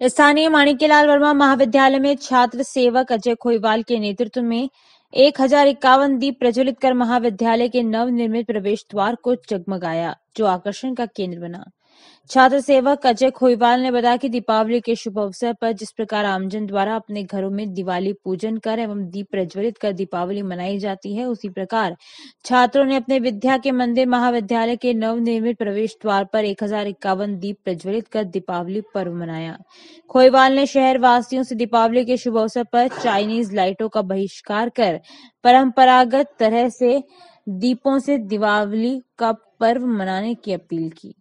स्थानीय माणिक्यलाल वर्मा महाविद्यालय में छात्र सेवक अजय खोईवाल के नेतृत्व में एक हज़ार इक्यावन दीप प्रज्वलित कर महाविद्यालय के नव निर्मित प्रवेश द्वार को जगमगाया, जो आकर्षण का केंद्र बना। छात्र सेवक अजय खोईवाल ने बताया कि दीपावली के शुभ अवसर पर जिस प्रकार आमजन द्वारा अपने घरों में दिवाली पूजन कर एवं दीप प्रज्वलित कर दीपावली मनाई जाती है, उसी प्रकार छात्रों ने अपने विद्या के मंदिर महाविद्यालय के नवनिर्मित प्रवेश द्वार पर एक हज़ार इक्यावन दीप प्रज्वलित कर दीपावली पर्व मनाया। खोईवाल ने शहर वासियों से दीपावली के शुभ अवसर पर चाइनीज़ लाइटों का बहिष्कार कर परंपरागत तरह से दीपों से दीपावली का पर्व मनाने की अपील की।